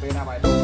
pena bailar.